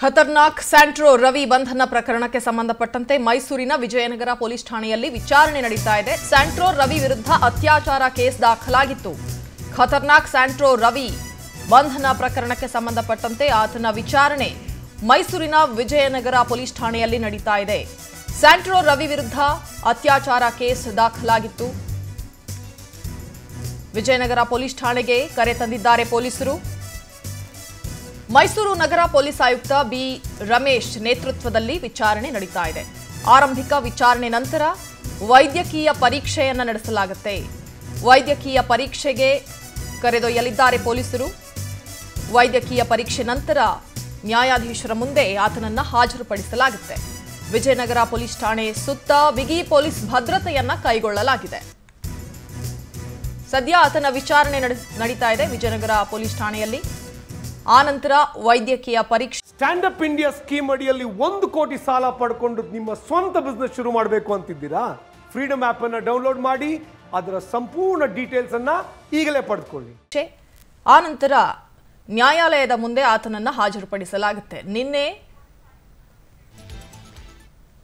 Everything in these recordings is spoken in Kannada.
ಖತರ್ನಾಕ್ ಸ್ಯಾಂಟ್ರೋ ರವಿ ಬಂಧನ ಪ್ರಕರಣಕ್ಕೆ ಸಂಬಂಧಪಟ್ಟಂತೆ ಮೈಸೂರಿನ ವಿಜಯನಗರ ಪೊಲೀಸ್ ಠಾಣೆಯಲ್ಲಿ ವಿಚಾರಣೆ ನಡೀತಾ ಇದೆ. ಸ್ಯಾಂಟ್ರೋ ರವಿ ವಿರುದ್ಧ ಅತ್ಯಾಚಾರ ಕೇಸ್ ದಾಖಲಾಗಿತ್ತು. ಖತರ್ನಾಕ್ ಸ್ಯಾಂಟ್ರೋ ರವಿ ಬಂಧನ ಪ್ರಕರಣಕ್ಕೆ ಸಂಬಂಧಪಟ್ಟಂತೆ ಆತನ ವಿಚಾರಣೆ ಮೈಸೂರಿನ ವಿಜಯನಗರ ಪೊಲೀಸ್ ಠಾಣೆಯಲ್ಲಿ ನಡೀತಾ ಇದೆ. ಸ್ಯಾಂಟ್ರೋ ರವಿ ವಿರುದ್ಧ ಅತ್ಯಾಚಾರ ಕೇಸ್ ದಾಖಲಾಗಿತ್ತು. ವಿಜಯನಗರ ಪೊಲೀಸ್ ಠಾಣೆಗೆ ಕರೆ ತಂದಿದ್ದಾರೆ ಪೊಲೀಸರು. ಮೈಸೂರು ನಗರ ಪೊಲೀಸ್ ಆಯುಕ್ತ ಬಿ. ರಮೇಶ್ ನೇತೃತ್ವದಲ್ಲಿ ವಿಚಾರಣೆ ನಡೀತಾ ಇದೆ. ಆರಂಭಿಕ ವಿಚಾರಣೆ ನಂತರ ವೈದ್ಯಕೀಯ ಪರೀಕ್ಷೆಯನ್ನ ನಡೆಸಲಾಗುತ್ತೆ. ವೈದ್ಯಕೀಯ ಪರೀಕ್ಷೆಗೆ ಕರೆದೊಯ್ಯಲಿದ್ದಾರೆ ಪೊಲೀಸರು. ವೈದ್ಯಕೀಯ ಪರೀಕ್ಷೆ ನಂತರ ನ್ಯಾಯಾಧೀಶರ ಮುಂದೆ ಆತನನ್ನ ಹಾಜರುಪಡಿಸಲಾಗುತ್ತೆ. ವಿಜಯನಗರ ಪೊಲೀಸ್ ಠಾಣೆ ಸುತ್ತ ಬಿಗಿ ಪೊಲೀಸ್ ಭದ್ರತೆಯನ್ನ ಕೈಗೊಳ್ಳಲಾಗಿದೆ. ಸದ್ಯ ಆತನ ವಿಚಾರಣೆ ನಡೆ- ನಡೀತಾ ಇದೆ ವಿಜಯನಗರ ಪೊಲೀಸ್ ಠಾಣೆಯಲ್ಲಿ. ಆನಂತರ ವೈದ್ಯಕೀಯ ಪರೀಕ್ಷೆ. ಸ್ಟ್ಯಾಂಡ್ ಅಪ್ ಇಂಡಿಯಾ ಸ್ಕೀಮ್ ಅಡಿಯಲ್ಲಿ ಒಂದು ಕೋಟಿ ಸಾಲ ಪಡ್ಕೊಂಡು ನಿಮ್ಮ ಸ್ವಂತ ಬಿಸ್ನೆಸ್ ಶುರು ಮಾಡಬೇಕು ಅಂತಿದ್ದೀರಾ? ಫ್ರೀಡಮ್ ಆಪ್ ಅನ್ನ ಡೌನ್ಲೋಡ್ ಮಾಡಿ ಅದರ ಸಂಪೂರ್ಣ ಡೀಟೇಲ್ಸ್ ಅನ್ನ ಈಗಲೇ ಪಡೆದುಕೊಳ್ಳಿ ಆನಂತರ ನ್ಯಾಯಾಲಯದ ಮುಂದೆ ಆತನನ್ನು ಹಾಜರುಪಡಿಸಲಾಗುತ್ತೆ. ನಿನ್ನೆ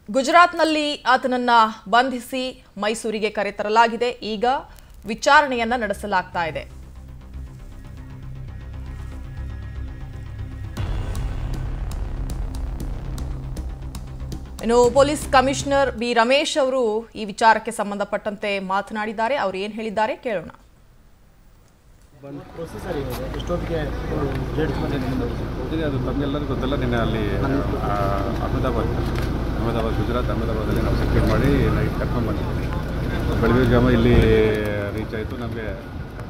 ಗುಜರಾತ್ನಲ್ಲಿ ಆತನನ್ನ ಬಂಧಿಸಿ ಮೈಸೂರಿಗೆ ಕರೆತರಲಾಗಿದೆ. ಈಗ ವಿಚಾರಣೆಯನ್ನ ನಡೆಸಲಾಗ್ತಾ ಇದೆ. ಇನ್ನು ಪೊಲೀಸ್ ಕಮಿಷನರ್ ಬಿ ರಮೇಶ್ ಅವರು ಈ ವಿಚಾರಕ್ಕೆ ಸಂಬಂಧಪಟ್ಟಂತೆ ಮಾತನಾಡಿದ್ದಾರೆ. ಅವರು ಏನು ಹೇಳಿದ್ದಾರೆ ಕೇಳೋಣ. ಅದು ಅಲ್ಲಿ ಅಹಮದಾಬಾದ್ ಅಹಮದಾಬಾದ್ ಗುಜರಾತ್, ಅಹಮದಾಬಾದಲ್ಲಿ ನಾವು ಸೆಕ್ಯೂರ್ ಮಾಡಿ, ನೈಟ್ ಕರ್ಕೊಂಡು ಬಂದಿದ್ದೀವಿ ಬೆಳಗ್ಗೆ ಜಾಮ ಇಲ್ಲಿ ರೀಚ್ ಆಯಿತು, ನಮಗೆ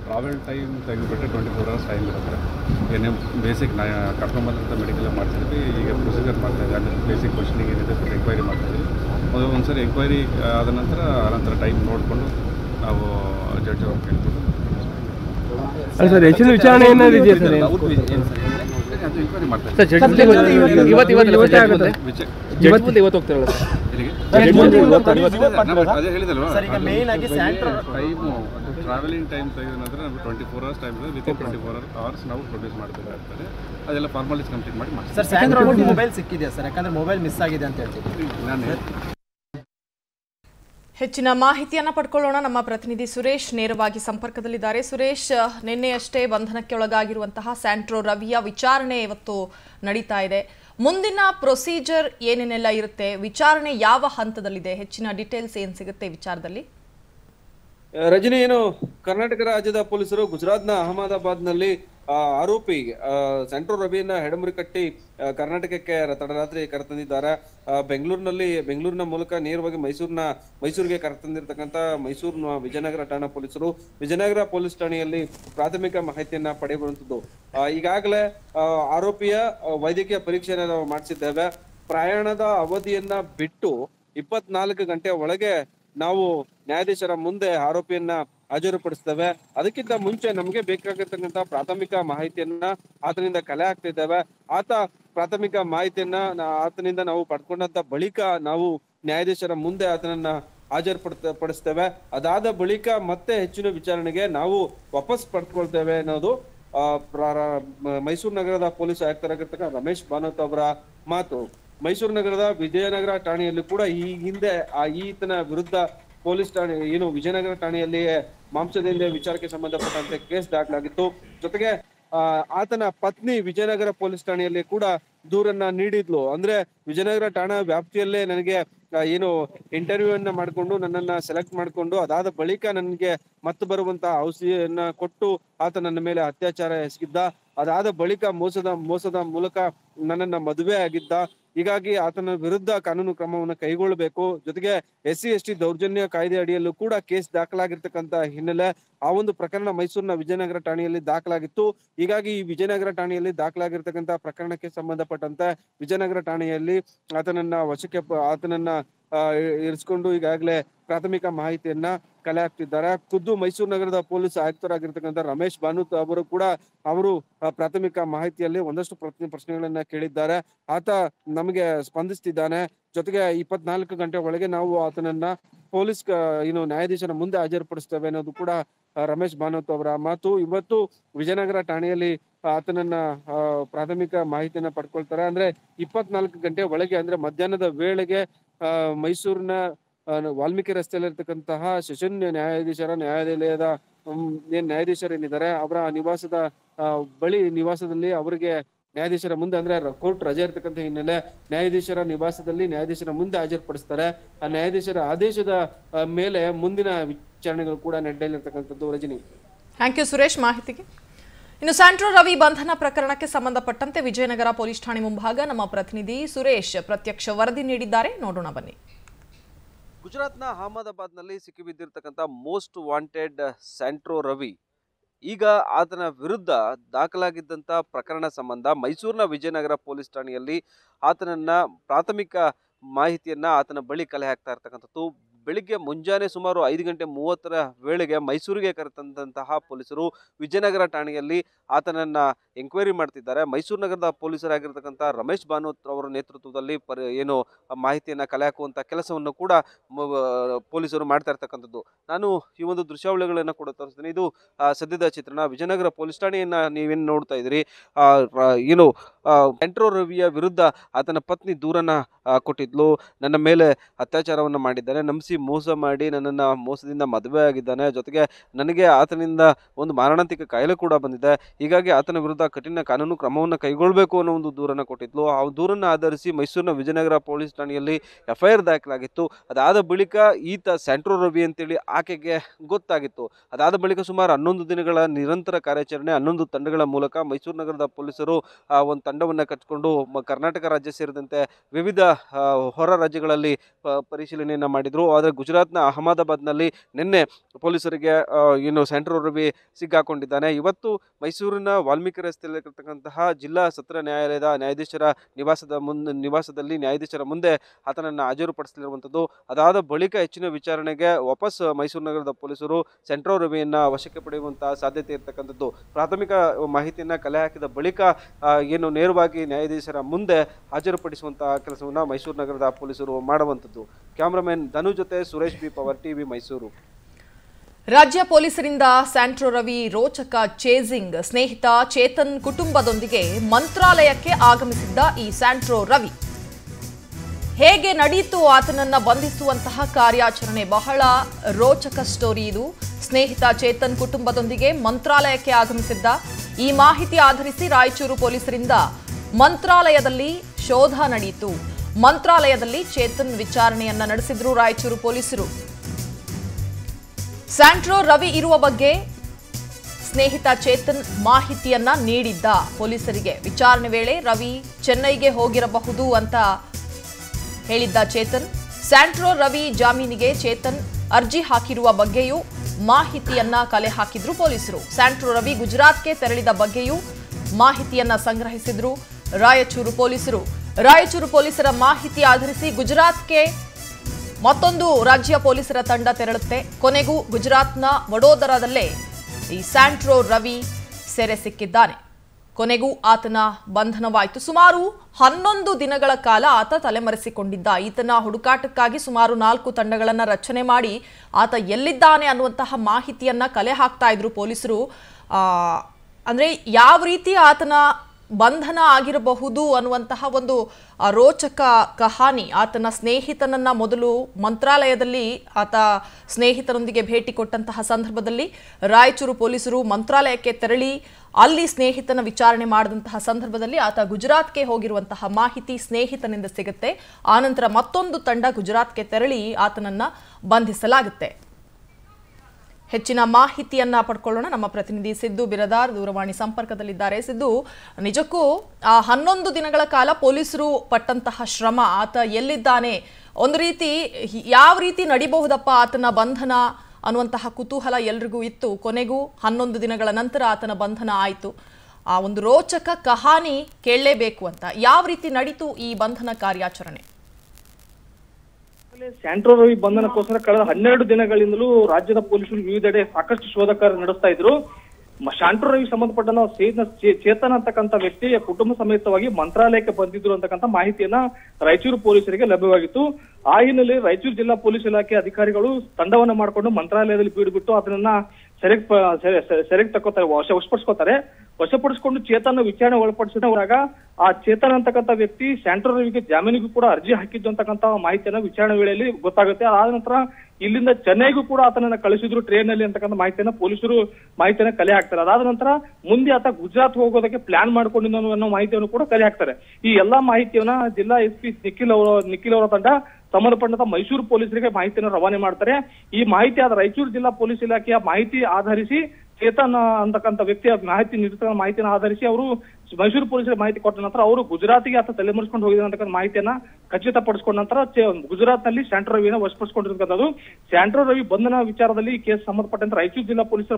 ಟ್ರಾವೆಲ್ ಟೈಮ್ ತೆಗೆದುಬಿಟ್ರೆ ಟ್ವೆಂಟಿ ಫೋರ್ ಅವರ್ಸ್ ಟೈಮ್ ಇರುತ್ತೆ. ಏನೇ ಬೇಸಿಕ್ ನಾ ಕರ್ಕೊಂಬಂದಂಥ ಮೆಡಿಕಲ್ ಮಾಡ್ತಿದ್ವಿ ಈಗ ಪ್ರೊಸೀಜರ್ ಮಾಡ್ತಾಯಿದ್ವಿ ಅಂದರೆ ಬೇಸಿಕ್ ಕ್ವಶನಿಂಗ್ ಏನಿದೆ ಸ್ವಲ್ಪ ಎಂಕ್ವೈರಿ ಮಾಡ್ತಾಯಿದ್ವಿ ಅದು ಒಂದ್ಸರಿ ಎಂಕ್ವೈರಿ ಆದ ನಂತರ ಆನಂತರ ಟೈಮ್ ನೋಡಿಕೊಂಡು ನಾವು ಜಡ್ಜ್ ಅವ್ರು ಕೇಳ್ಕೊಂಡು ಸರ್ ಹೆಚ್ಚಿನ ವಿಚಾರಣೆ ಏನಾದ್ರು ಇದೆಯಾ ಸರ್ ಅದು ಎಂಕ್ವೈರಿ ಮಾಡ್ತಾರೆ ಸರ್ ಇವತ್ತು ಹೋಗ್ತಾರಲ್ಲ ಸರ್ ಅದೇ ಹೇಳಿದಲ್ವಾ ಸರ್, ಟೈಮು ಟ್ರಾವೆಲಿಂಗ್ ಟೈಮ್ ತೆಗೆದ್ರೆ ನಮಗೆ twenty four hours time with twenty four hours ನಾವು ಪ್ರೊಡ್ಯೂಸ್ ಮಾಡಬೇಕಾಗ್ತದೆ ಅದೆಲ್ಲ ಫಾರ್ಮಾಲಿಟೀಸ್ ಕಂಪ್ಲೀಟ್ ಮಾಡಿ ಮಾಡ್ತೀವಿ. ಸರ್ ಸ್ಯಾಂಡ್ರೋ ಮೊಬೈಲ್ ಸಿಕ್ಕಿದೆಯಾ ಸರ್ ಯಾಕಂದ್ರೆ ಮೊಬೈಲ್ ಮಿಸ್ ಆಗಿದೆ ಅಂತ ಹೇಳ್ತೀವಿ ನಾನು ಹೆಚ್ಚಿನ ಮಾಹಿತಿಯನ್ನ ಪಡ್ಕೊಳ್ಳೋಣ. ನಮ್ಮ ಪ್ರತಿನಿಧಿ ಸುರೇಶ್ ನೇರವಾಗಿ ಸಂಪರ್ಕದಲ್ಲಿದ್ದಾರೆ. ಸುರೇಶ್ ನಿನ್ನೆಯಷ್ಟೇ ಬಂಧನಕ್ಕೆ ಒಳಗಾಗಿರುವಂತಹ ಸ್ಯಾಂಟ್ರೋ ರವಿಯ ವಿಚಾರಣೆ ಇವತ್ತು ನಡೀತಾ ಇದೆ. ಮುಂದಿನ ಪ್ರೊಸೀಜರ್ ಏನೇನೆಲ್ಲ ಇರುತ್ತೆ? ವಿಚಾರಣೆ ಯಾವ ಹಂತದಲ್ಲಿದೆ? ಹೆಚ್ಚಿನ ಡೀಟೇಲ್ಸ್ ಏನು ಸಿಗುತ್ತೆ ವಿಚಾರದಲ್ಲಿ? ರಜನಿ ಏನು ಕರ್ನಾಟಕ ರಾಜ್ಯದ ಪೊಲೀಸರು ಗುಜರಾತ್ನ ಅಹಮದಾಬಾದ್ನಲ್ಲಿ ನಲ್ಲಿ ಆರೋಪಿ ಸೆಂಟ್ರಲ್ ಸೆಂಟ್ರೋ ರವಿಯನ್ನ ಹೆಡಮುರಿ ಕಟ್ಟಿ ಕರ್ನಾಟಕಕ್ಕೆ ತಡರಾತ್ರಿ ಕರೆತಂದಿದ್ದಾರೆ. ಬೆಂಗಳೂರಿನಲ್ಲಿ ಬೆಂಗಳೂರಿನ ಮೂಲಕ ನೇರವಾಗಿ ಮೈಸೂರಿನ ಮೈಸೂರಿಗೆ ಕರೆತಂದಿರ್ತಕ್ಕಂಥ ಮೈಸೂರಿನ ವಿಜಯನಗರ ಠಾಣಾ ಪೊಲೀಸರು ವಿಜಯನಗರ ಪೊಲೀಸ್ ಠಾಣೆಯಲ್ಲಿ ಪ್ರಾಥಮಿಕ ಮಾಹಿತಿಯನ್ನ ಪಡೆಯುವಂಥದ್ದು ಆ, ಈಗಾಗಲೇ ಆರೋಪಿಯ ವೈದ್ಯಕೀಯ ಪರೀಕ್ಷೆಯನ್ನು ನಾವು ಮಾಡಿಸಿದ್ದೇವೆ. ಪ್ರಯಾಣದ ಅವಧಿಯನ್ನ ಬಿಟ್ಟು ಇಪ್ಪತ್ನಾಲ್ಕು ಗಂಟೆ ಒಳಗೆ ನಾವು ನ್ಯಾಯಾಧೀಶರ ಮುಂದೆ ಆರೋಪಿಯನ್ನ ಹಾಜರುಪಡಿಸ್ತೇವೆ. ಅದಕ್ಕಿಂತ ಮುಂಚೆ ನಮಗೆ ಬೇಕಾಗಿರ್ತಕ್ಕಂಥ ಪ್ರಾಥಮಿಕ ಮಾಹಿತಿಯನ್ನ ಆತನಿಂದ ಕಲೆ ಹಾಕ್ತಿದ್ದೇವೆ. ಆತ ಪ್ರಾಥಮಿಕ ಮಾಹಿತಿಯನ್ನ ಆತನಿಂದ ನಾವು ಪಡ್ಕೊಂಡಂತ ಬಳಿಕ ನಾವು ನ್ಯಾಯಾಧೀಶರ ಮುಂದೆ ಆತನನ್ನ ಹಾಜರುಪಡ್ತ ಪಡಿಸ್ತೇವೆ. ಅದಾದ ಬಳಿಕ ಮತ್ತೆ ಹೆಚ್ಚಿನ ವಿಚಾರಣೆಗೆ ನಾವು ವಾಪಸ್ ಪಡ್ಕೊಳ್ತೇವೆ ಅನ್ನೋದು ಮೈಸೂರು ನಗರದ ಪೊಲೀಸ್ ಆಯುಕ್ತರಾಗಿರ್ತಕ್ಕಂಥ ರಮೇಶ್ ಭಾನೋತ್ ಅವರ ಮಾತು. ಮೈಸೂರು ನಗರದ ವಿಜಯನಗರ ಠಾಣೆಯಲ್ಲಿ ಕೂಡ ಈ ಹಿಂದೆ ಆ ಈತನ ವಿರುದ್ಧ ಪೊಲೀಸ್ ಠಾಣೆ, ಏನು ವಿಜಯನಗರ ಠಾಣೆಯಲ್ಲಿ ಮಾಂಸದಿಂದ ವಿಚಾರಕ್ಕೆ ಸಂಬಂಧಪಟ್ಟಂತೆ ಕೇಸ್ ದಾಖಲಾಗಿತ್ತು. ಜೊತೆಗೆ ಆತನ ಪತ್ನಿ ವಿಜಯನಗರ ಪೊಲೀಸ್ ಠಾಣೆಯಲ್ಲಿ ಕೂಡ ದೂರನ್ನ ನೀಡಿದ್ಲು. ಅಂದ್ರೆ ವಿಜಯನಗರ ಠಾಣಾ ವ್ಯಾಪ್ತಿಯಲ್ಲೇ ನನಗೆ ಏನು ಇಂಟರ್ವ್ಯೂ ಅನ್ನ ಮಾಡಿಕೊಂಡು ನನ್ನನ್ನ ಸೆಲೆಕ್ಟ್ ಮಾಡಿಕೊಂಡು ಅದಾದ ಬಳಿಕ ನನಗೆ ಮತ್ತೆ ಬರುವಂತಹ ಔಷಧಿಯನ್ನ ಕೊಟ್ಟು ಆತ ನನ್ನ ಮೇಲೆ ಅತ್ಯಾಚಾರ ಎಸಗಿದ್ದ. ಅದಾದ ಬಳಿಕ ಮೋಸದ ಮೋಸದ ಮೂಲಕ ನನ್ನನ್ನ ಮದುವೆ ಆಗಿದ್ದ. ಹೀಗಾಗಿ ಆತನ ವಿರುದ್ಧ ಕಾನೂನು ಕ್ರಮವನ್ನು ಕೈಗೊಳ್ಳಬೇಕು. ಜೊತೆಗೆ ಎಸ್ ಸಿ ಎಸ್ ಟಿ ದೌರ್ಜನ್ಯ ಕಾಯ್ದೆ ಅಡಿಯಲ್ಲೂ ಕೂಡ ಕೇಸ್ ದಾಖಲಾಗಿರ್ತಕ್ಕಂತ ಹಿನ್ನೆಲೆ ಆ ಒಂದು ಪ್ರಕರಣ ಮೈಸೂರಿನ ವಿಜಯನಗರ ಠಾಣೆಯಲ್ಲಿ ದಾಖಲಾಗಿತ್ತು. ಹೀಗಾಗಿ ಈ ವಿಜಯನಗರ ಠಾಣೆಯಲ್ಲಿ ದಾಖಲಾಗಿರ್ತಕ್ಕಂತ ಪ್ರಕರಣಕ್ಕೆ ಸಂಬಂಧಪಟ್ಟಂತೆ ವಿಜಯನಗರ ಠಾಣೆಯಲ್ಲಿ ಆತನನ್ನ ವಶಕ್ಕೆ ಆತನನ್ನ ಇರಿಸ್ಕೊಂಡು ಈಗಾಗಲೇ ಪ್ರಾಥಮಿಕ ಮಾಹಿತಿಯನ್ನ ಕಲೆ ಹಾಕ್ತಿದ್ದಾರೆ. ಖುದ್ದು ಮೈಸೂರು ನಗರದ ಪೊಲೀಸ್ ಆಯುಕ್ತರಾಗಿರ್ತಕ್ಕಂಥ ರಮೇಶ್ ಭಾನುತ್ ಅವರು ಕೂಡ ಅವರು ಪ್ರಾಥಮಿಕ ಮಾಹಿತಿಯಲ್ಲಿ ಒಂದಷ್ಟು ಪ್ರಶ್ನೆಗಳನ್ನ ಕೇಳಿದ್ದಾರೆ. ಆತ ನಮಗೆ ಸ್ಪಂದಿಸ್ತಿದ್ದಾನೆ. ಜೊತೆಗೆ ಇಪ್ಪತ್ನಾಲ್ಕು ಗಂಟೆ ಒಳಗೆ ನಾವು ಆತನನ್ನ ಪೊಲೀಸ್ ಏನು ನ್ಯಾಯಾಧೀಶನ ಮುಂದೆ ಹಾಜರುಪಡಿಸ್ತೇವೆ ಅನ್ನೋದು ಕೂಡ ರಮೇಶ್ ಭಾನೋತ್ ಅವರ ಮಾತು. ಇವತ್ತು ವಿಜಯನಗರ ಠಾಣೆಯಲ್ಲಿ ಆತನನ್ನ ಪ್ರಾಥಮಿಕ ಮಾಹಿತಿಯನ್ನ ಪಡ್ಕೊಳ್ತಾರೆ. ಅಂದ್ರೆ ಇಪ್ಪತ್ನಾಲ್ಕು ಗಂಟೆ ಒಳಗೆ ಅಂದ್ರೆ ಮಧ್ಯಾಹ್ನದ ವೇಳೆಗೆ ಮೈಸೂರಿನ ವಾಲ್ಮೀಕಿ ರಸ್ತೆಯಲ್ಲಿರ್ತಕ್ಕಂತಹ ಸೆಷನ್ ನ್ಯಾಯಾಧೀಶರ ನ್ಯಾಯಾಲಯದ ಏನ್ ನ್ಯಾಯಾಧೀಶರೇನಿದ್ದಾರೆ ಅವರ ನಿವಾಸದ ಬಳಿ ನಿವಾಸದಲ್ಲಿ ಅವರಿಗೆ ನ್ಯಾಯಾಧೀಶರ ಮುಂದೆ ಅಂದ್ರೆ ಕೋರ್ಟ್ ರಜೆ ಇರ್ತಕ್ಕಂಥ ಹಿನ್ನೆಲೆ ನ್ಯಾಯಾಧೀಶರ ನಿವಾಸದಲ್ಲಿ ನ್ಯಾಯಾಧೀಶರ ಮುಂದೆ ಹಾಜರುಪಡಿಸ್ತಾರೆ. ಆ ನ್ಯಾಯಾಧೀಶರ ಆದೇಶದ ಮೇಲೆ ಮುಂದಿನ ವಿಚಾರಣೆಗಳು ಕೂಡ ನಡೆಯಲಿರ್ತಕ್ಕಂಥದ್ದು. ರಜನಿ. Thank you Suresh. ಮಾಹಿತಿಗೆ? ಇನ್ನು ಸ್ಯಾಂಟ್ರೋ ರವಿ ಬಂಧನ ಪ್ರಕರಣಕ್ಕೆ ಸಂಬಂಧಪಟ್ಟಂತೆ ವಿಜಯನಗರ ಪೊಲೀಸ್ ಠಾಣೆ ಮುಂಭಾಗ ನಮ್ಮ ಪ್ರತಿನಿಧಿ ಸುರೇಶ್ ಪ್ರತ್ಯಕ್ಷ ವರದಿ ನೀಡಿದ್ದಾರೆ. ನೋಡೋಣ ಬನ್ನಿ. ಗುಜರಾತ್ನ ಅಹಮದಾಬಾದ್ನಲ್ಲಿ ಸಿಕ್ಕಿಬಿದ್ದಿರ್ತಕ್ಕಂಥ ಮೋಸ್ಟ್ ವಾಂಟೆಡ್ ಸ್ಯಾಂಟ್ರೋ ರವಿ, ಈಗ ಆತನ ವಿರುದ್ಧ ದಾಖಲಾಗಿದ್ದಂಥ ಪ್ರಕರಣ ಸಂಬಂಧ ಮೈಸೂರಿನ ವಿಜಯನಗರ ಪೊಲೀಸ್ ಠಾಣೆಯಲ್ಲಿ ಆತನನ್ನ ಪ್ರಾಥಮಿಕ ಮಾಹಿತಿಯನ್ನು ಆತನ ಬಳಿ ಕಲೆ ಹಾಕ್ತಾ ಇರ್ತಕ್ಕಂಥದ್ದು. ಬೆಳಿಗ್ಗೆ ಮುಂಜಾನೆ ಸುಮಾರು ಐದು ಗಂಟೆ ಮೂವತ್ತರ ವೇಳೆಗೆ ಮೈಸೂರಿಗೆ ಕರೆತಂದಂತಹ ಪೊಲೀಸರು ವಿಜಯನಗರ ಠಾಣೆಯಲ್ಲಿ ಆತನನ್ನ ಎಂಕ್ವೈರಿ ಮಾಡ್ತಿದ್ದಾರೆ. ಮೈಸೂರು ನಗರದ ಪೊಲೀಸರಾಗಿರ್ತಕ್ಕಂಥ ರಮೇಶ್ ಭಾನೋತ್ ಅವರ ನೇತೃತ್ವದಲ್ಲಿ ಪರಿ, ಏನು ಮಾಹಿತಿಯನ್ನು ಕಲೆ ಹಾಕುವಂಥ ಕೆಲಸವನ್ನು ಕೂಡ ಪೊಲೀಸರು ಮಾಡ್ತಾ ಇರ್ತಕ್ಕಂಥದ್ದು. ನಾನು ಈ ಒಂದು ದೃಶ್ಯಾವಳಿಗಳನ್ನು ಕೂಡ ತೋರಿಸ್ತೀನಿ. ಇದು ಸದ್ಯದ ಚಿತ್ರಣ. ವಿಜಯನಗರ ಪೊಲೀಸ್ ಠಾಣೆಯನ್ನು ನೀವೇನು ನೋಡ್ತಾ ಇದ್ದೀರಿ? ಏನು ಎಂಟ್ರೋ ರವಿಯ ವಿರುದ್ಧ ಆತನ ಪತ್ನಿ ದೂರನ್ನು ಕೊಟ್ಟಿದ್ಲು. ನನ್ನ ಮೇಲೆ ಅತ್ಯಾಚಾರವನ್ನು ಮಾಡಿದ್ದಾನೆ ನಂಬಿಸಿ ಮೋಸ ಮಾಡಿ ನನ್ನನ್ನು ಮೋಸದಿಂದ ಮದುವೆ ಆಗಿದ್ದಾನೆ ಜೊತೆಗೆ ನನಗೆ ಆತನಿಂದ ಒಂದು ಮಾರಣಾಂತಿಕ ಕಾಯಿಲೆ ಕೂಡ ಬಂದಿದೆ. ಹೀಗಾಗಿ ಆತನ ವಿರುದ್ಧ ಕಠಿಣ ಕಾನೂನು ಕ್ರಮವನ್ನು ಕೈಗೊಳ್ಳಬೇಕು ಅನ್ನೋ ಒಂದು ದೂರನ್ನು ಕೊಟ್ಟಿದ್ಲು. ಆ ದೂರನ್ನು ಆಧರಿಸಿ ಮೈಸೂರಿನ ವಿಜಯನಗರ ಪೊಲೀಸ್ ಠಾಣೆಯಲ್ಲಿ ಎಫ್ ಐ ಆರ್ ದಾಖಲಾಗಿತ್ತು. ಅದಾದ ಬಳಿಕ ಈತ ಸ್ಯಾಂಟ್ರೋ ರವಿ ಅಂತೇಳಿ ಆಕೆಗೆ ಗೊತ್ತಾಗಿತ್ತು. ಅದಾದ ಬಳಿಕ ಸುಮಾರು ಹನ್ನೊಂದು ದಿನಗಳ ನಿರಂತರ ಕಾರ್ಯಾಚರಣೆ ಹನ್ನೊಂದು ತಂಡಗಳ ಮೂಲಕ ಮೈಸೂರು ನಗರದ ಪೊಲೀಸರು ಆ, ಒಂದು ತಂಡವನ್ನು ಕಟ್ಟಿಕೊಂಡು ಕರ್ನಾಟಕ ರಾಜ್ಯ ಸೇರಿದಂತೆ ವಿವಿಧ ಹೊರ ರಾಜ್ಯಗಳಲ್ಲಿ ಪರಿಶೀಲನೆಯನ್ನು ಮಾಡಿದರು. ಆದರೆ ಗುಜರಾತ್ನ ಅಹಮದಾಬಾದ್ನಲ್ಲಿ ನಿನ್ನೆ ಪೊಲೀಸರಿಗೆ ಏನು ಸ್ಯಾಂಟ್ರೋ ರವಿ ಸಿಕ್ಕಾಕೊಂಡಿದ್ದಾನೆ. ಇವತ್ತು ಮೈಸೂರಿನ ವಾಲ್ಮೀಕಿ ರಸ್ತೆಯಲ್ಲಿರ್ತಕ್ಕಂತಹ ಜಿಲ್ಲಾ ಸತ್ರ ನ್ಯಾಯಾಲಯದ ನ್ಯಾಯಾಧೀಶರ ನಿವಾಸದ ಮುಂದೆ ನಿವಾಸದಲ್ಲಿ ನ್ಯಾಯಾಧೀಶರ ಮುಂದೆ ಆತನನ್ನು ಹಾಜರುಪಡಿಸಲಿರುವಂಥದ್ದು. ಅದಾದ ಬಳಿಕ ಹೆಚ್ಚಿನ ವಿಚಾರಣೆಗೆ ವಾಪಸ್ ಮೈಸೂರು ನಗರದ ಪೊಲೀಸರು ಸೆಂಟ್ರೋ ರವಿಯನ್ನು ವಶಕ್ಕೆ ಪಡೆಯುವಂತಹ ಸಾಧ್ಯತೆ ಇರತಕ್ಕಂಥದ್ದು. ಪ್ರಾಥಮಿಕ ಮಾಹಿತಿಯನ್ನು ಕಲೆ ಹಾಕಿದ ಬಳಿಕ ಏನು ನೇರವಾಗಿ ನ್ಯಾಯಾಧೀಶರ ಮುಂದೆ ಹಾಜರುಪಡಿಸುವಂತಹ ಕೆಲಸವನ್ನು ಮೈಸೂರು ನಗರದ ಪೊಲೀಸರು ಮಾಡುವಂಥದ್ದು. ಕ್ಯಾಮ್ರಾಮನ್ ಧನು ಜೊತೆ Suresh B power TV Mysuru. ರಾಜ್ಯ ಪೊಲೀಸರಿಂದ ಸ್ಯಾಂಟ್ರೋ ರವಿ ರೋಚಕ ಚೇಸಿಂಗ್ ಸ್ನೇಹಿತ ಚೇತನ್ ಕುಟುಂಬದೊಂದಿಗೆ ಮಂತ್ರಾಲಯಕ್ಕೆ ಆಗಮಿಸಿದ್ದ ಈ ಸ್ಯಾಂಟ್ರೋ ರವಿ. ಹೇಗೆ ನಡೆಯಿತು ಆತನನ್ನ ಬಂಧಿಸುವಂತಹ ಕಾರ್ಯಾಚರಣೆ? ಬಹಳ ರೋಚಕ ಸ್ಟೋರಿ ಇದು. ಸ್ನೇಹಿತ ಚೇತನ್ ಕುಟುಂಬದೊಂದಿಗೆ ಮಂತ್ರಾಲಯಕ್ಕೆ ಆಗಮಿಸಿದ್ದ. ಈ ಮಾಹಿತಿ ಆಧರಿಸಿ ರಾಯಚೂರು ಪೊಲೀಸರಿಂದ ಮಂತ್ರಾಲಯದಲ್ಲಿ ಶೋಧ ನಡೆಯಿತು ಮಂತ್ರಾಲಯದಲ್ಲಿ ಚೇತನ್ ವಿಚಾರಣೆಯನ್ನ ನಡೆಸಿದ್ರು ರಾಯಚೂರು ಪೊಲೀಸರು. ಸ್ಯಾಂಟ್ರೋ ರವಿ ಇರುವ ಬಗ್ಗೆ ಸ್ನೇಹಿತ ಚೇತನ್ ಮಾಹಿತಿಯನ್ನ ನೀಡಿದ್ದ ಪೊಲೀಸರಿಗೆ. ವಿಚಾರಣೆ ವೇಳೆ ರವಿ ಚೆನ್ನೈಗೆ ಹೋಗಿರಬಹುದು ಅಂತ ಹೇಳಿದ್ದ ಚೇತನ್. ಸ್ಯಾಂಟ್ರೋ ರವಿ ಜಾಮೀನಿಗೆ ಚೇತನ್ ಅರ್ಜಿ ಹಾಕಿರುವ ಬಗ್ಗೆಯೂ ಮಾಹಿತಿಯನ್ನ ಕಲೆ ಹಾಕಿದ್ರು ಪೊಲೀಸರು. ಸ್ಯಾಂಟ್ರೋ ರವಿ ಗುಜರಾತ್ಗೆ ತೆರಳಿದ ಬಗ್ಗೆಯೂ ಮಾಹಿತಿಯನ್ನ ಸಂಗ್ರಹಿಸಿದ್ರು ರಾಯಚೂರು ಪೊಲೀಸರು. ರಾಯಚೂರು ಪೊಲೀಸರ ಮಾಹಿತಿ ಆಧರಿಸಿ ಗುಜರಾತ್ಗೆ ಮತ್ತೊಂದು ರಾಜ್ಯ ಪೊಲೀಸರ ತಂಡ ತೆರಳುತ್ತೆ. ಕೊನೆಗೂ ಗುಜರಾತ್ನ ವಡೋದರಾದಲ್ಲೇ ಈ ಸ್ಯಾಂಟ್ರೋ ರವಿ ಸೆರೆ ಸಿಕ್ಕಿದ್ದಾನೆ. ಕೊನೆಗೂ ಆತನ ಬಂಧನವಾಯಿತು. ಸುಮಾರು ಹನ್ನೊಂದು ದಿನಗಳ ಕಾಲ ಆತ ತಲೆಮರೆಸಿಕೊಂಡಿದ್ದ. ಈತನ ಹುಡುಕಾಟಕ್ಕಾಗಿ ಸುಮಾರು ನಾಲ್ಕು ತಂಡಗಳನ್ನು ರಚನೆ ಮಾಡಿ ಆತ ಎಲ್ಲಿದ್ದಾನೆ ಅನ್ನುವಂತಹ ಮಾಹಿತಿಯನ್ನು ಕಲೆ ಹಾಕ್ತಾ ಇದ್ರು ಪೊಲೀಸರು. ಅಂದರೆ ಯಾವ ರೀತಿ ಆತನ ಬಂಧನ ಆಗಿರಬಹುದು ಅನ್ನುವಂತಹ ಒಂದು ರೋಚಕ ಕಹಾನಿ. ಆತನ ಸ್ನೇಹಿತನನ್ನ ಮೊದಲು ಮಂತ್ರಾಲಯದಲ್ಲಿ, ಆತ ಸ್ನೇಹಿತರೊಂದಿಗೆ ಭೇಟಿ ಕೊಟ್ಟಂತಹ ಸಂದರ್ಭದಲ್ಲಿ ರಾಯಚೂರು ಪೊಲೀಸರು ಮಂತ್ರಾಲಯಕ್ಕೆ ತೆರಳಿ, ಅಲ್ಲಿ ಸ್ನೇಹಿತನ ವಿಚಾರಣೆ ಮಾಡಿದಂತಹ ಸಂದರ್ಭದಲ್ಲಿ ಆತ ಗುಜರಾತ್ಗೆ ಹೋಗಿರುವಂತಹ ಮಾಹಿತಿ ಸ್ನೇಹಿತನಿಂದ ಸಿಗುತ್ತೆ. ಆನಂತರ ಮತ್ತೊಂದು ತಂಡ ಗುಜರಾತ್ಗೆ ತೆರಳಿ ಆತನನ್ನ ಬಂಧಿಸಲಾಗುತ್ತೆ. ಹೆಚ್ಚಿನ ಮಾಹಿತಿಯನ್ನ ಪಡ್ಕೊಳ್ಳೋಣ. ನಮ್ಮ ಪ್ರತಿನಿಧಿ ಸಿದ್ದು ಬಿರದಾರ್ ದೂರವಾಣಿ ಸಂಪರ್ಕದಲ್ಲಿದ್ದಾರೆ. ಸಿದ್ದು, ನಿಜಕ್ಕೂ ಆ ಹನ್ನೊಂದು ದಿನಗಳ ಕಾಲ ಪೊಲೀಸರು ಪಟ್ಟಂತಹ ಶ್ರಮ, ಆತ ಎಲ್ಲಿದ್ದಾನೆ? ಒಂದು ರೀತಿ ಯಾವ ರೀತಿ ನಡಿಬಹುದಪ್ಪ ಆತನ ಬಂಧನ ಅನ್ನುವಂತಹ ಕುತೂಹಲ ಎಲ್ರಿಗೂ ಇತ್ತು. ಕೊನೆಗೂ ಹನ್ನೊಂದು ದಿನಗಳ ನಂತರ ಆತನ ಬಂಧನ ಆಯಿತು. ಆ ಒಂದು ರೋಚಕ ಕಹಾನಿ ಕೇಳಲೇಬೇಕು ಅಂತ. ಯಾವ ರೀತಿ ನಡೀತು ಈ ಬಂಧನ ಕಾರ್ಯಾಚರಣೆ? ಸ್ಯಾಂಟ್ರೋ ರವಿ ಬಂಧನಕ್ಕೋಸ್ಕರ ಕಳೆದ ಹನ್ನೆರಡು ದಿನಗಳಿಂದಲೂ ರಾಜ್ಯದ ಪೊಲೀಸರು ವಿವಿಧೆಡೆ ಸಾಕಷ್ಟು ಶೋಧ ಕಾರ್ಯ ನಡೆಸ್ತಾ ಇದ್ರು. ಶಾಂಟ್ರೋ ರವಿ ಸಂಬಂಧಪಟ್ಟ ಚೇ- ಚೇತನ್ ಅಂತಕ್ಕಂಥ ವ್ಯಕ್ತಿಯ ಕುಟುಂಬ ಸಮೇತವಾಗಿ ಮಂತ್ರಾಲಯಕ್ಕೆ ಬಂದಿದ್ರು ಅಂತಕ್ಕಂಥ ಮಾಹಿತಿಯನ್ನ ರಾಯಚೂರು ಪೊಲೀಸರಿಗೆ ಲಭ್ಯವಾಗಿತ್ತು. ಆ ಹಿನ್ನೆಲೆ ರಾಯಚೂರು ಜಿಲ್ಲಾ ಪೊಲೀಸ್ ಇಲಾಖೆ ಅಧಿಕಾರಿಗಳು ತಂಡವನ್ನ ಮಾಡಿಕೊಂಡು ಮಂತ್ರಾಲಯದಲ್ಲಿ ಬೀಡುಬಿಟ್ಟು ಅದನ್ನ ಸೆರೆಗ್ ಸೆರೆಗ್ ತಕ್ಕೋತಾರೆ, ವಶ ವಶಪಡಿಸ್ಕೋತಾರೆ. ವಶಪಡಿಸ್ಕೊಂಡು ಚೇತನ್ ವಿಚಾರಣೆ ಒಳಪಡಿಸಿದವರಾಗ ಆ ಚೇತನ್ ಅಂತಕ್ಕಂಥ ವ್ಯಕ್ತಿ ಸೆಂಟ್ರಲ್ ರವಿಗೆ ಜಾಮೀನಿಗೂ ಕೂಡ ಅರ್ಜಿ ಹಾಕಿದ್ದು ಅಂತಕ್ಕಂಥ ಮಾಹಿತಿಯನ್ನ ವಿಚಾರಣೆ ವೇಳೆಯಲ್ಲಿ ಗೊತ್ತಾಗುತ್ತೆ. ಆದ ನಂತರ ಇಲ್ಲಿಂದ ಚೆನ್ನೈಗೂ ಕೂಡ ಆತನನ್ನ ಕಳಿಸಿದ್ರು ಟ್ರೈನ್ನಲ್ಲಿ ಅಂತಕ್ಕಂಥ ಮಾಹಿತಿಯನ್ನ ಪೊಲೀಸರು ಮಾಹಿತಿಯನ್ನ ಕಲೆ ಹಾಕ್ತಾರೆ. ಅದಾದ ನಂತರ ಮುಂದೆ ಆತ ಗುಜರಾತ್ ಹೋಗೋದಕ್ಕೆ ಪ್ಲಾನ್ ಮಾಡ್ಕೊಂಡಿದ್ದನು ಅನ್ನೋ ಮಾಹಿತಿಯನ್ನು ಕೂಡ ಕಲೆ ಹಾಕ್ತಾರೆ. ಈ ಎಲ್ಲಾ ಮಾಹಿತಿಯನ್ನ ಜಿಲ್ಲಾ ಎಸ್ ಪಿ ನಿಖಿಲ್ ಅವರ ನಿಖಿಲ್ ಅವರ ತಂಡ ಸಂಬಂಧಪಟ್ಟಂತ ಮೈಸೂರು ಪೊಲೀಸರಿಗೆ ಮಾಹಿತಿಯನ್ನು ರವಾನೆ ಮಾಡ್ತಾರೆ. ಈ ಮಾಹಿತಿ ಆದ ರಾಯಚೂರು ಜಿಲ್ಲಾ ಪೊಲೀಸ್ ಇಲಾಖೆಯ ಮಾಹಿತಿ ಆಧರಿಸಿ ಚೇತನ್ ಅಂತಕ್ಕಂಥ ವ್ಯಕ್ತಿಯ ಮಾಹಿತಿ ನೀಡಿರ್ತಕ್ಕಂಥ ಮಾಹಿತಿಯನ್ನು ಆಧರಿಸಿ ಅವರು ಮೈಸೂರು ಪೊಲೀಸರಿಗೆ ಮಾಹಿತಿ ಕೊಟ್ಟ ನಂತರ ಅವರು ಗುಜರಾತಿಗೆ ಆತ ತಲೆಮರೆಸ್ಕೊಂಡು ಹೋಗಿದ್ದಾನೆ ಅಂತಕ್ಕಂಥ ಮಾಹಿತಿಯನ್ನ ಖಚಿತಪಡಿಸಿಕೊಂಡ ನಂತರ ಗುಜರಾತ್ನಲ್ಲಿ ಸ್ಯಾಂಟ್ರೋ ರವಿನ ವಶಪಡಿಸಿಕೊಂಡಿರ್ತಕ್ಕಂಥದ್ದು ಸ್ಯಾಂಟ್ರೋ ರವಿ ಬಂಧನ ವಿಚಾರದಲ್ಲಿ ಕೇಸ್ ಸಂಬಂಧಪಟ್ಟಂತೆ ರಾಯಚೂರು ಜಿಲ್ಲಾ ಪೊಲೀಸರ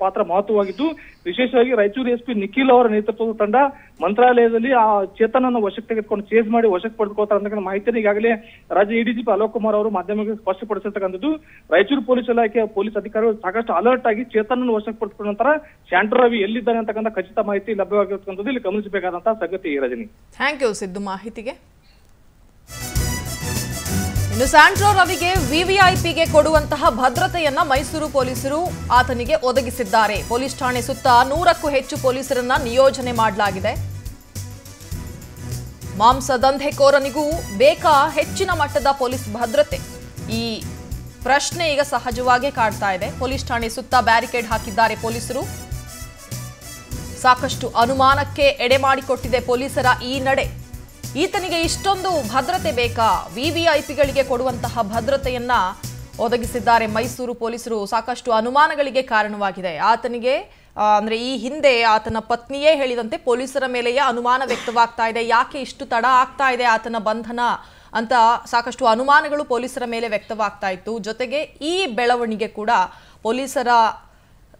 ಪಾತ್ರ- ಮಹತ್ವವಾಗಿದ್ದು, ವಿಶೇಷವಾಗಿ ರಾಯಚೂರು ಎಸ್ಪಿ ನಿಖಿಲ್ ಅವರ ನೇತೃತ್ವದ ತಂಡ ಮಂತ್ರಾಲಯದಲ್ಲಿ ಆ ಚೇತನನ್ನು ವಶಕ್ಕೆ ತೆಗೆದುಕೊಂಡು ಚೇಸ್ ಮಾಡಿ ವಶಕ್ಕೆ ಪಡೆದುಕೊಳ್ತಾರೆ ಮಾಹಿತಿಯನ್ನು ಈಗಾಗಲೇ ರಾಜ್ಯ ಎಡಿಜಿಪಿ ಅಲೋಕ್ ಕುಮಾರ್ ಅವರು ಮಾಧ್ಯಮಕ್ಕೆ ಸ್ಪಷ್ಟಪಡಿಸಿರ್ತಕ್ಕಂಥದ್ದು. ರಾಯಚೂರು ಪೊಲೀಸ್ ಇಲಾಖೆಯ ಪೊಲೀಸ್ ಅಧಿಕಾರಿಗಳು ಸಾಕಷ್ಟು ಅಲರ್ಟ್ ಆಗಿ ಚೇತನನ್ನು ವಶಕ್ಕೆ ಪಡೆದುಕೊಂಡ ನಂತರ ಸ್ಯಾಂಟ್ರೋ ರವಿ ಎಲ್ಲಿದ್ದಾನೆ ಅಂತಕ್ಕಂಥ ಖಚಿತ ಮಾಹಿತಿ ಲಭ್ಯವಾಗಿರ್ತಕ್ಕಂಥದ್ದು ಇಲ್ಲಿ ಗಮನಿಸಬೇಕಾದಂತಹ ಸಂಗತಿ ರಜನಿ. ಥ್ಯಾಂಕ್ ಯು ಸಿದ್ದು ಮಾಹಿತಿಗೆ. ಇನ್ನು ಸ್ಯಾಂಡ್ರೋ ರವಿಗೆ ವಿವಿಐಪಿಗೆ ಕೊಡುವಂತಹ ಭದ್ರತೆಯನ್ನ ಮೈಸೂರು ಪೊಲೀಸರು ಆತನಿಗೆ ಒದಗಿಸಿದ್ದಾರೆ. ಪೊಲೀಸ್ ಠಾಣೆ ಸುತ್ತ ನೂರಕ್ಕೂ ಹೆಚ್ಚು ಪೊಲೀಸರನ್ನ ನಿಯೋಜನೆ ಮಾಡಲಾಗಿದೆ. ಮಾಂಸ ದಂಧೆಕೋರನಿಗೂ ಬೇಕಾ ಹೆಚ್ಚಿನ ಮಟ್ಟದ ಪೊಲೀಸ್ ಭದ್ರತೆ? ಈ ಪ್ರಶ್ನೆ ಈಗ ಸಹಜವಾಗಿ ಕಾಡ್ತಾ ಇದೆ. ಪೊಲೀಸ್ ಠಾಣೆ ಸುತ್ತ ಬ್ಯಾರಿಕೇಡ್ ಹಾಕಿದ್ದಾರೆ ಪೊಲೀಸರು. ಸಾಕಷ್ಟು ಅನುಮಾನಕ್ಕೆ ಎಡೆ ಮಾಡಿಕೊಟ್ಟಿದೆ ಪೊಲೀಸರ ಈ ನಡೆ. ಈತನಿಗೆ ಇಷ್ಟೊಂದು ಭದ್ರತೆ ಬೇಕಾ? ವಿವಿಐಪಿಗಳಿಗೆ ಕೊಡುವಂತಹ ಭದ್ರತೆಯನ್ನ ಒದಗಿಸಿದ್ದಾರೆ ಮೈಸೂರು ಪೊಲೀಸರು. ಸಾಕಷ್ಟು ಅನುಮಾನಗಳಿಗೆ ಕಾರಣವಾಗಿದೆ. ಆತನಿಗೆ ಅಂದ್ರೆ ಈ ಹಿಂದೆ ಆತನ ಪತ್ನಿಯೇ ಹೇಳಿದಂತೆ ಪೊಲೀಸರ ಮೇಲೆಯೇ ಅನುಮಾನ ವ್ಯಕ್ತವಾಗ್ತಾ ಇದೆ. ಯಾಕೆ ಇಷ್ಟು ತಡ ಆಗ್ತಾ ಇದೆ ಆತನ ಬಂಧನ ಅಂತ ಸಾಕಷ್ಟು ಅನುಮಾನಗಳು ಪೊಲೀಸರ ಮೇಲೆ ವ್ಯಕ್ತವಾಗ್ತಾ ಇತ್ತು. ಜೊತೆಗೆ ಈ ಬೆಳವಣಿಗೆ ಕೂಡ ಪೊಲೀಸರ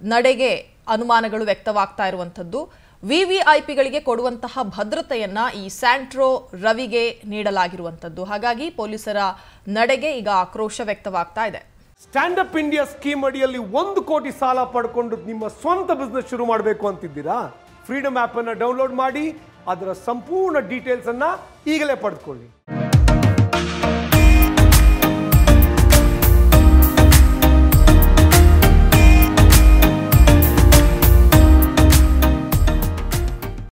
ನಡೆಗೆ ಅನುಮಾನಗಳು ವ್ಯಕ್ತವಾಗ್ತಾ ಇರುವಂಥದ್ದು. ವಿವಿಐಪಿಗಳಿಗೆ ಕೊಡುವಂತಹ ಭದ್ರತೆಯನ್ನ ಈ ಸ್ಯಾಂಟ್ರೋ ರವಿಗೆ ನೀಡಲಾಗಿರುವಂತದ್ದು. ಹಾಗಾಗಿ ಪೊಲೀಸರ ನಡೆಗೆ ಈಗ ಆಕ್ರೋಶ ವ್ಯಕ್ತವಾಗ್ತಾ ಇದೆ. ಸ್ಟ್ಯಾಂಡ್ ಅಪ್ ಇಂಡಿಯಾ ಸ್ಕೀಮ್ ಅಡಿಯಲ್ಲಿ ಒಂದು ಕೋಟಿ ಸಾಲ ಪಡ್ಕೊಂಡು ನಿಮ್ಮ ಸ್ವಂತ ಬಿಸ್ನೆಸ್ ಶುರು ಮಾಡಬೇಕು ಅಂತಿದ್ದೀರಾ? ಫ್ರೀಡಮ್ ಆಪ್ ಅನ್ನ ಡೌನ್ಲೋಡ್ ಮಾಡಿ, ಅದರ ಸಂಪೂರ್ಣ ಡೀಟೇಲ್ಸ್ ಅನ್ನ ಈಗಲೇ ಪಡೆದುಕೊಳ್ಳಿ